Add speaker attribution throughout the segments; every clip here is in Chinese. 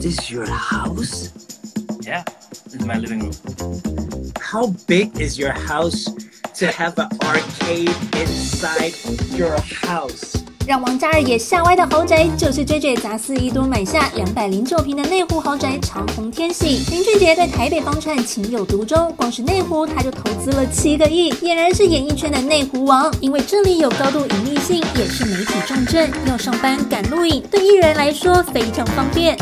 Speaker 1: This is your house?
Speaker 2: Yeah, this is my living room.
Speaker 1: How big is your house to have an arcade inside your house?
Speaker 3: 让王嘉尔也吓歪的豪宅，就是 J J 砸四亿多买下两百零九平的内湖豪宅长虹天喜。林俊杰对台北房产情有独钟，光是内湖他就投资了七个亿，俨然是演艺圈的内湖王。因为这里有高度隐秘性，也是媒体重镇，要上班赶录影，对艺人来说非常方便。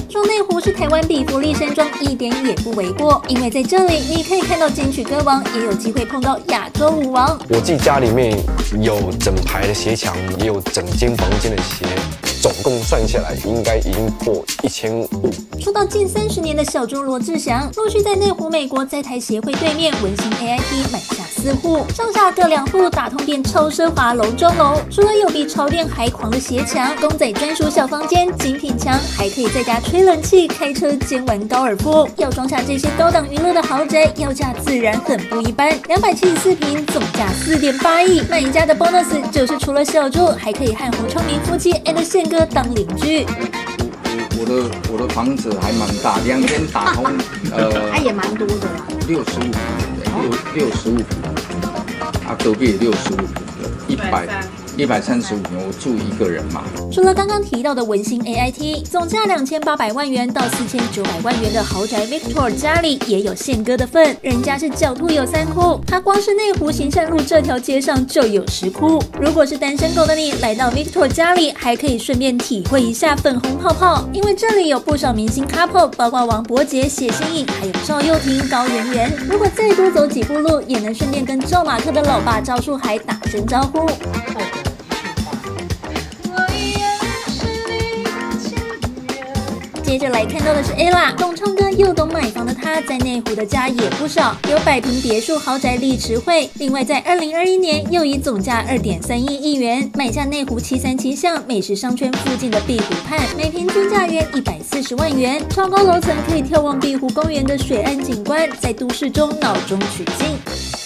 Speaker 3: 台湾比福利山庄一点也不为过，因为在这里你可以看到金曲歌王，也有机会碰到亚洲舞王。
Speaker 4: 我自己家里面有整排的鞋墙，也有整间。房间的鞋，总共算下来应该已经破一千五。
Speaker 3: 说到近三十年的小猪罗志祥，陆续在内湖美国在台协会对面文心 AIT 买下四户，上下各两户，打通店超奢华楼中楼。除了有比潮店还狂的鞋墙、公仔专属小房间、精品墙，还可以在家吹冷气、开车兼玩高尔夫。要装下这些高档娱乐的豪宅，要价自然很不一般。两百七十四平，总价四点八亿。买家的 bonus 就是除了小猪，还可以和胡昌明夫妻 and 宪哥当邻居。
Speaker 5: 我的我的房子还蛮大，两边打通，
Speaker 3: 呃，它也蛮多的啦，
Speaker 5: 六十五平，六六十五平，啊，隔壁六十五平，一百。一百三十五，我住一个人嘛。
Speaker 3: 除了刚刚提到的文心 A I T，总价两千八百万元到四千九百万元的豪宅 Victor 家里也有宪哥的份。人家是狡兔有三窟，他光是内湖行善路这条街上就有十窟。如果是单身狗的你，来到 Victor 家里，还可以顺便体会一下粉红泡泡，因为这里有不少明星 couple，包括王伯杰、谢欣颖，还有赵又廷、高圆圆。如果再多走几步路，也能顺便跟赵马克的老爸赵树海打声招呼。接着来看到的是 ella，懂唱歌又懂买房的他，在内湖的家也不少，有百平别墅豪宅丽池会。另外，在二零二一年又以总价二点三亿亿元买下内湖七三七巷美食商圈附近的碧湖畔，每平均价约一百四十万元，超高楼层可以眺望碧湖公园的水岸景观，在都市中脑中取静。